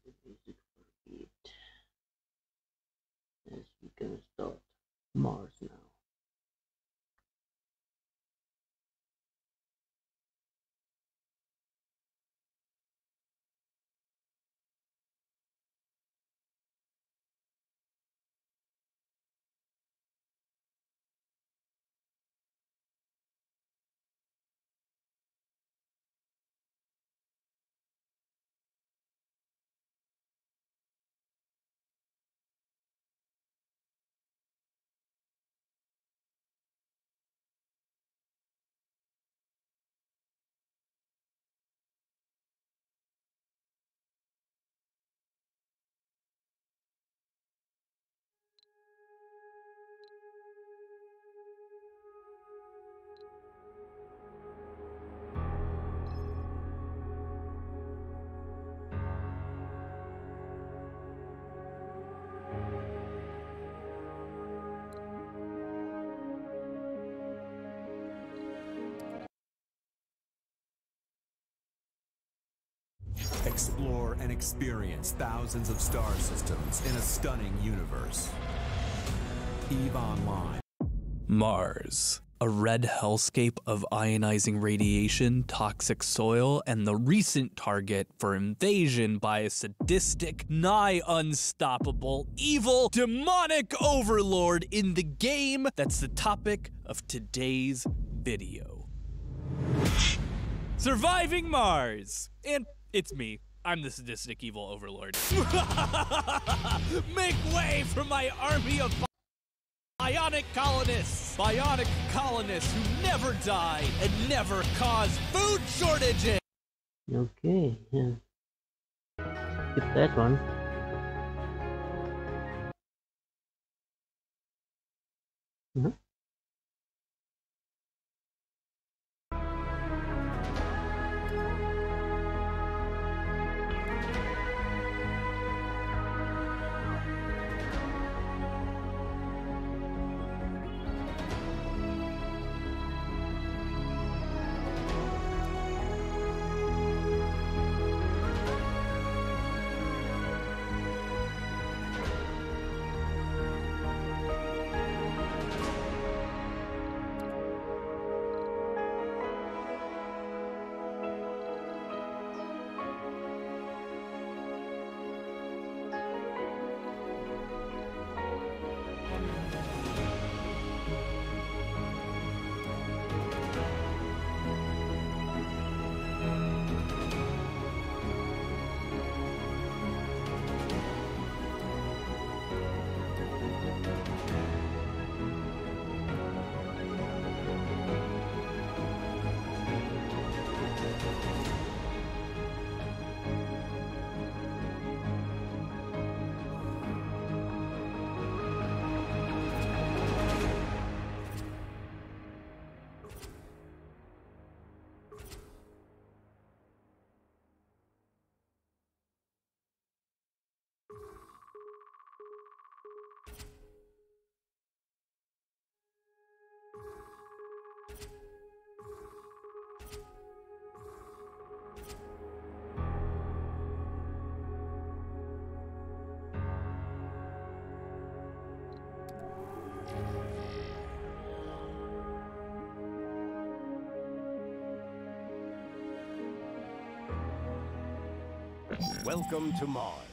Punkt und Punkt, Punkt, Punkt. Explore and experience thousands of star systems in a stunning universe. EVE Online. Mars, a red hellscape of ionizing radiation, toxic soil, and the recent target for invasion by a sadistic, nigh unstoppable, evil, demonic overlord in the game that's the topic of today's video. Surviving Mars! And it's me. I'm the sadistic evil overlord. Make way for my army of bionic colonists! Bionic colonists who never die and never cause food shortages! Okay, yeah. Skip that one. Mhm. Welcome to Mars.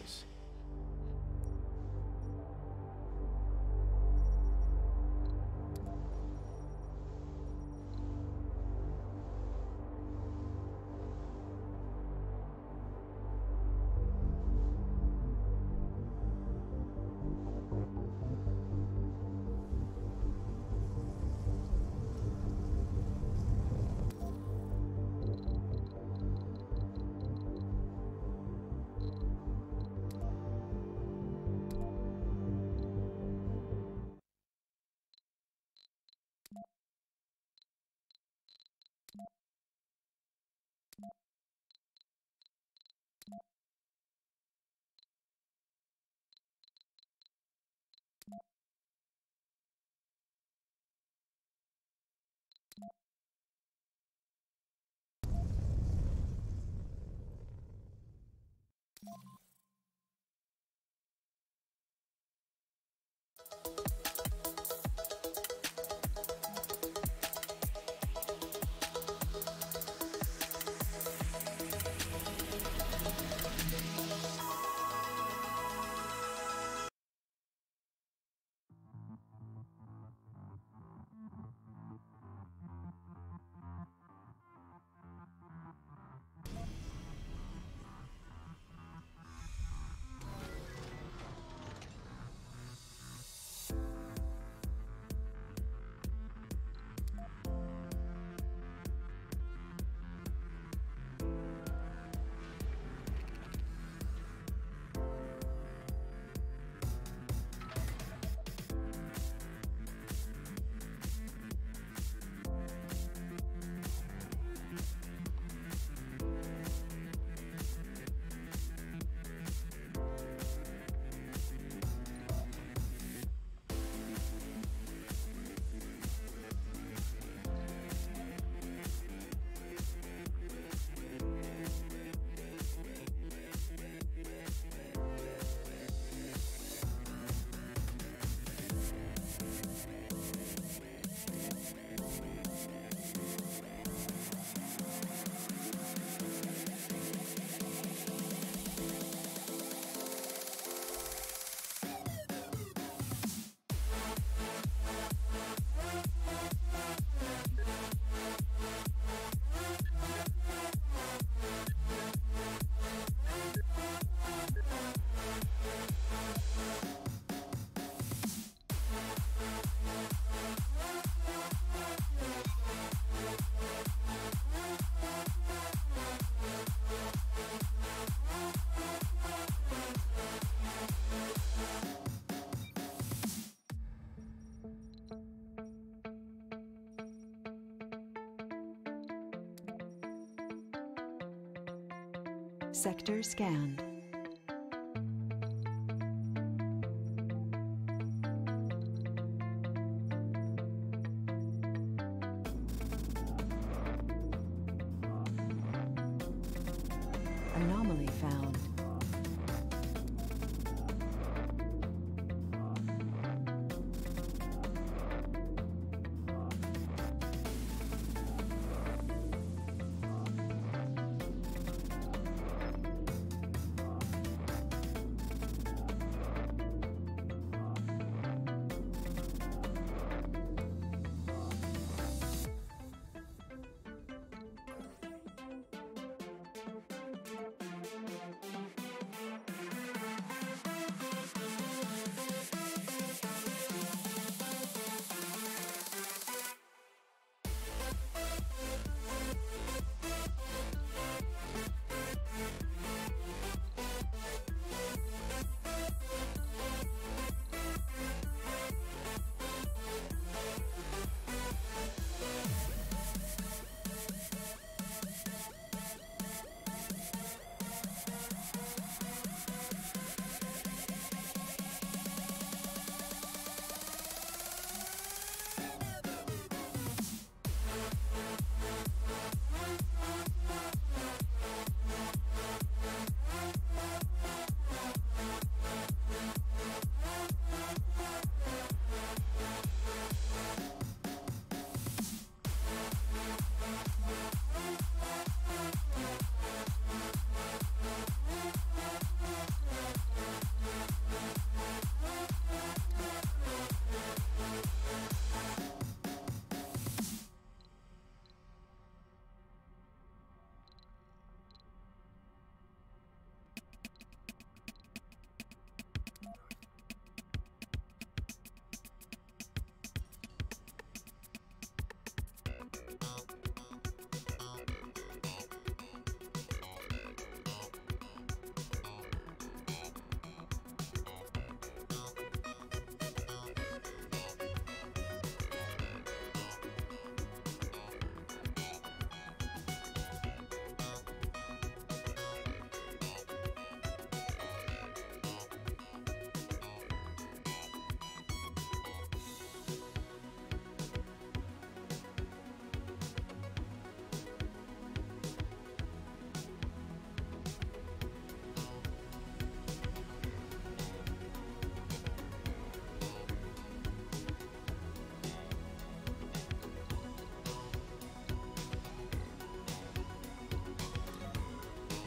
Sector scanned.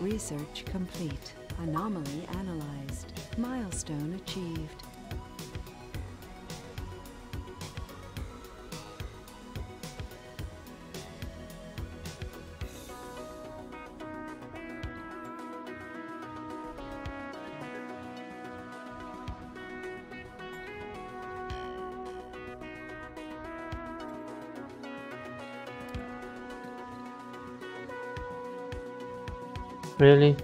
Research complete. Anomaly analyzed. Milestone achieved. Really?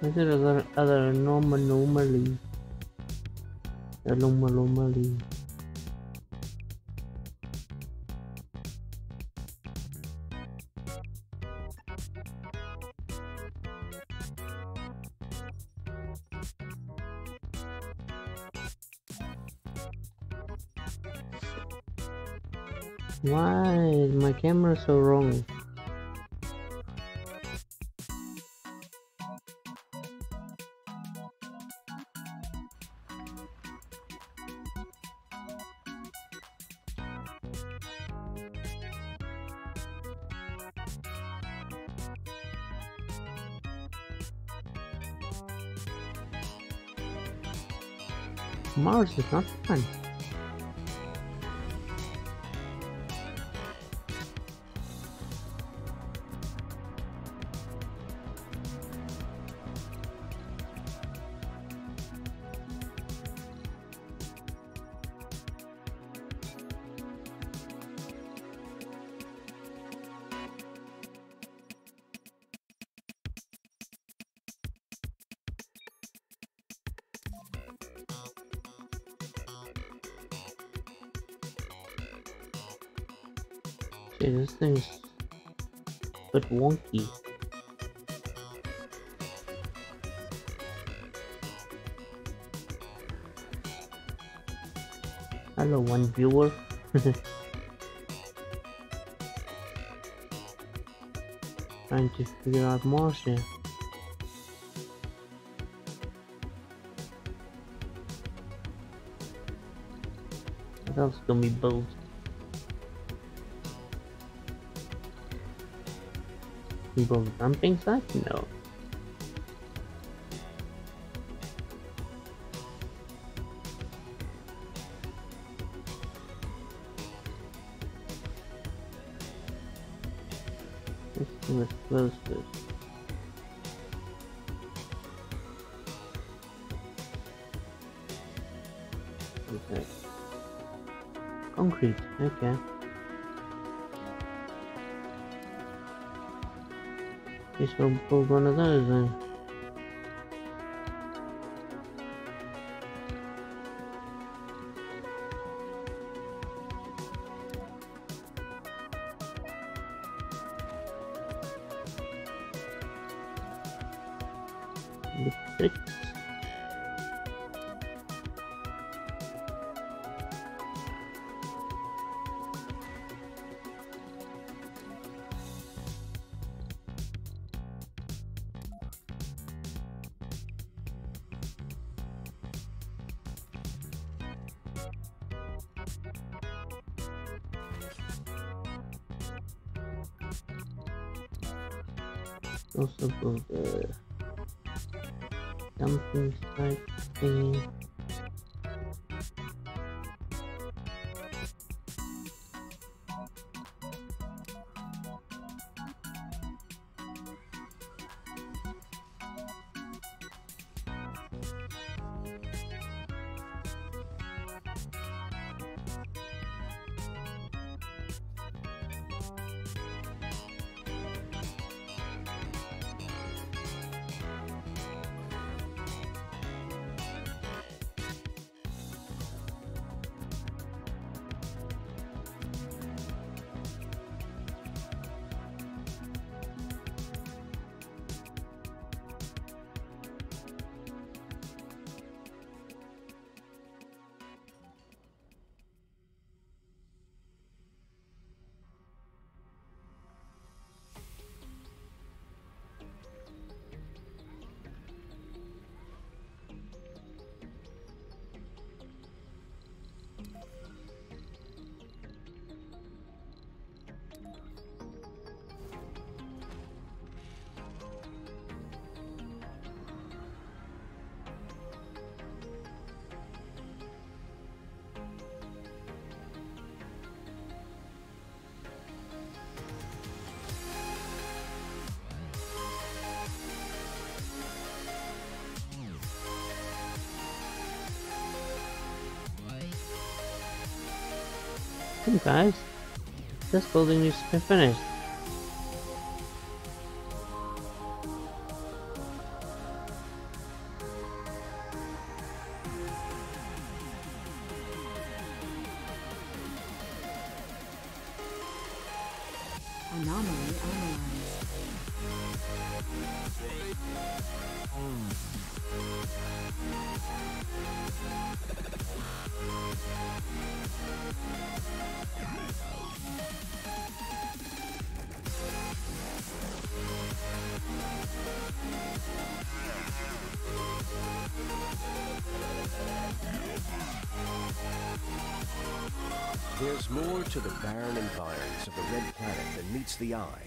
Is there other other normal normally? Anomaly. Camera so wrong? Mars is not fun. Wonky. Hello, one viewer. Trying to figure out Mars here. What else can we build? A dumping site? No. Let's what's closest. Okay. Concrete, okay. Guess we'll build one of those Also build a dumping site thingy. Guys, this building needs to be finished. There's more to the barren environs of the Red Planet than meets the eye.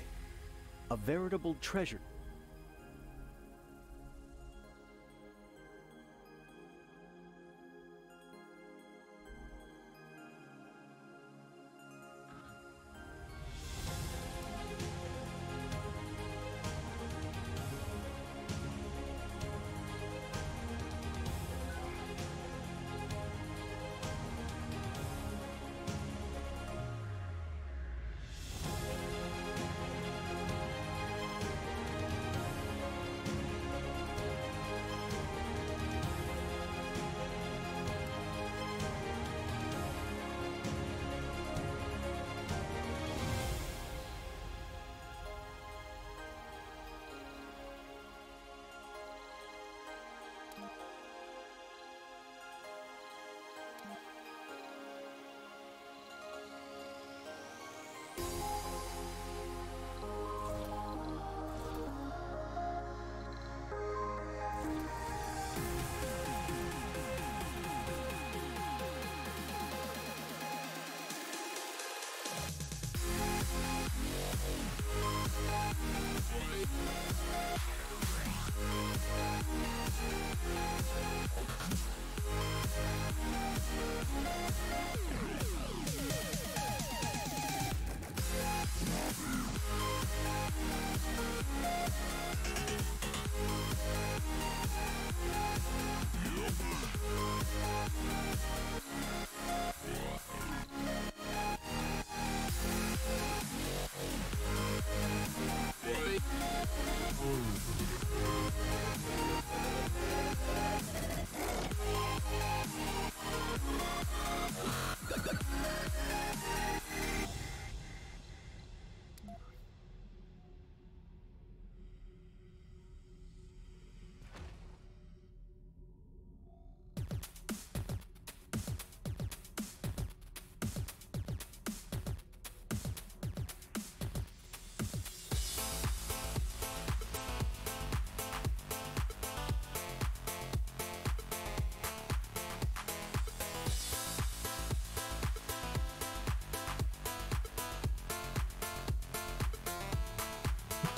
A veritable treasure.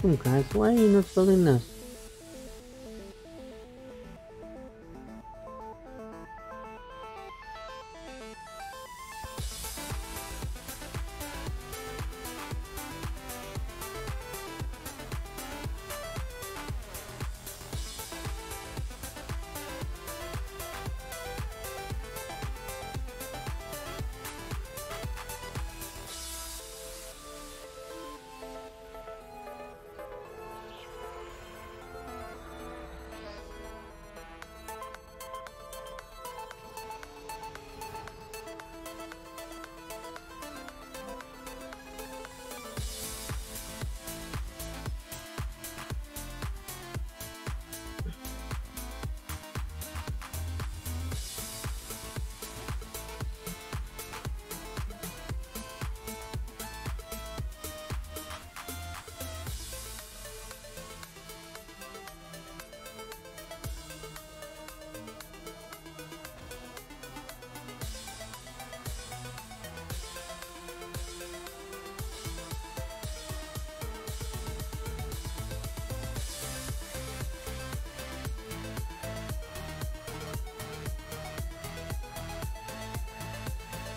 Come guys, why are you not building this?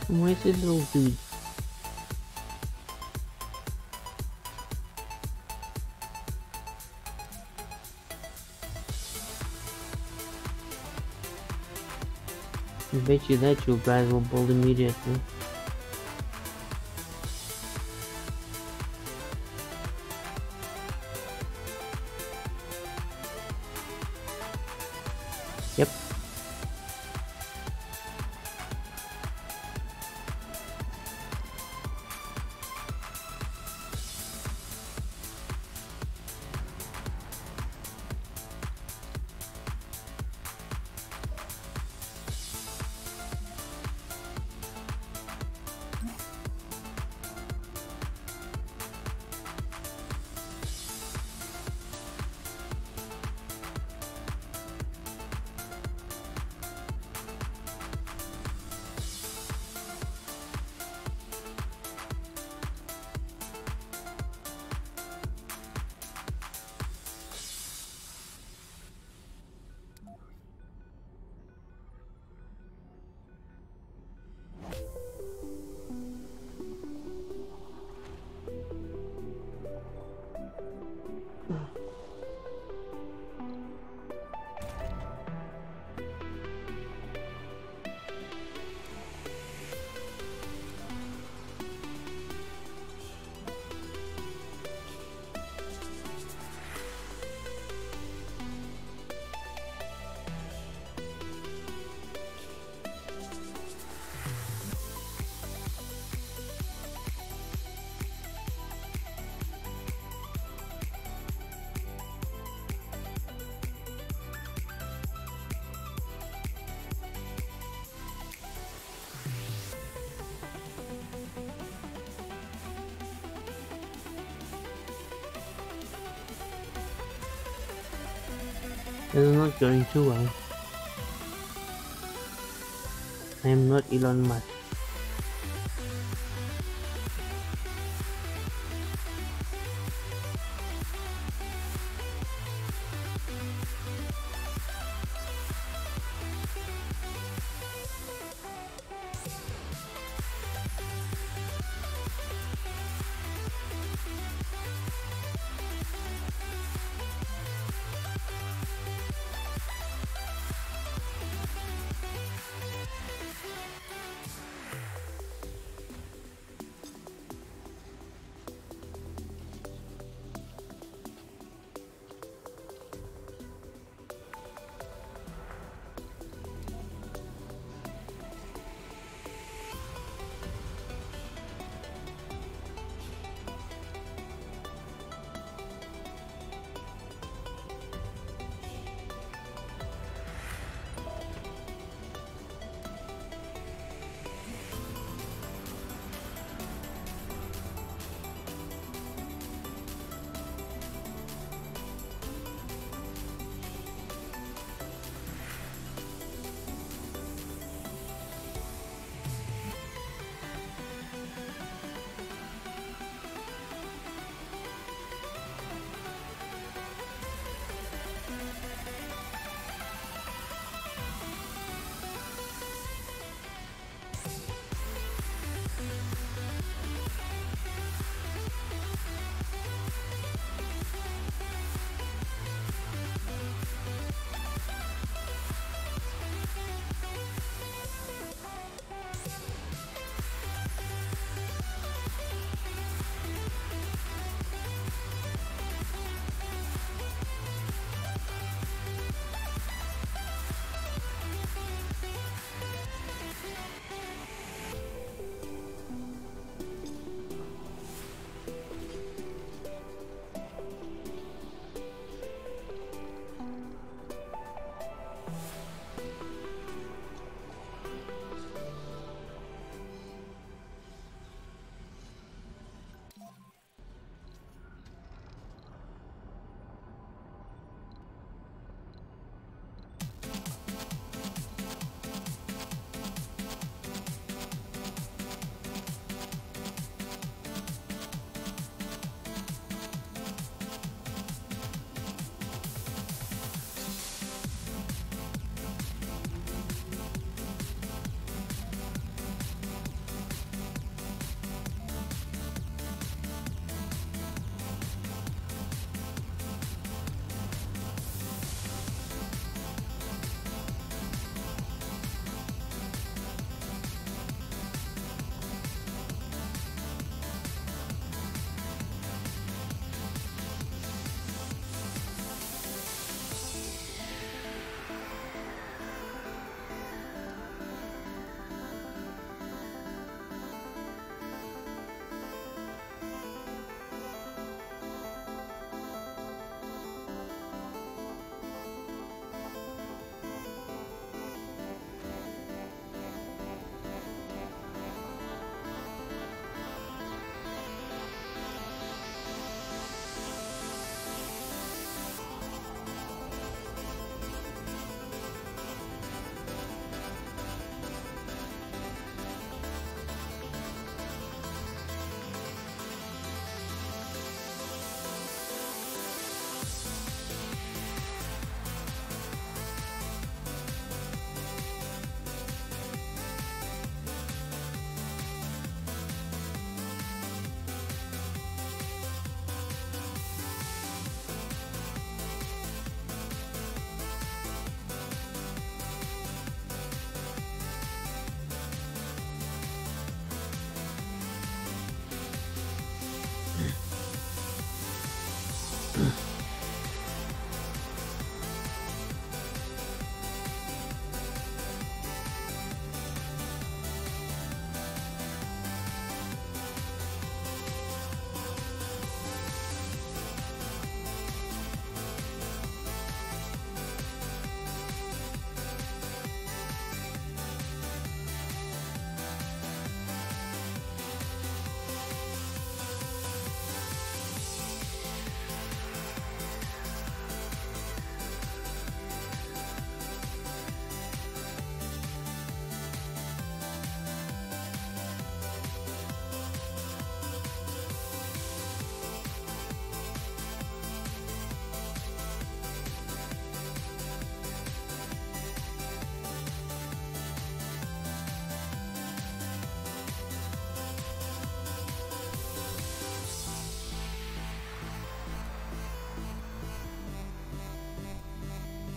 Where's this little dude? I bet you that you guys will build immediately. Is not going too well. I am not Elon Musk.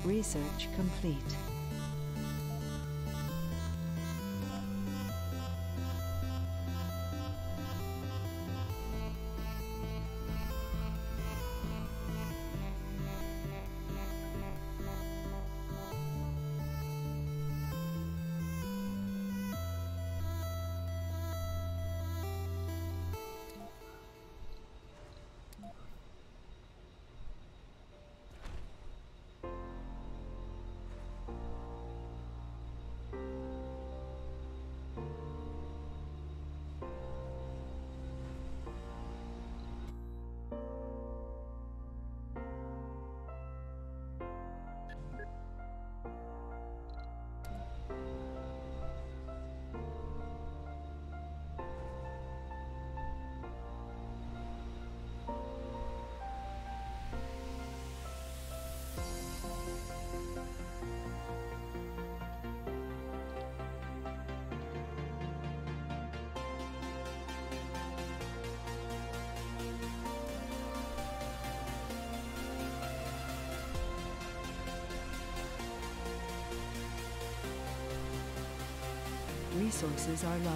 Research complete. Resources are low.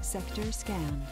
Sector scanned.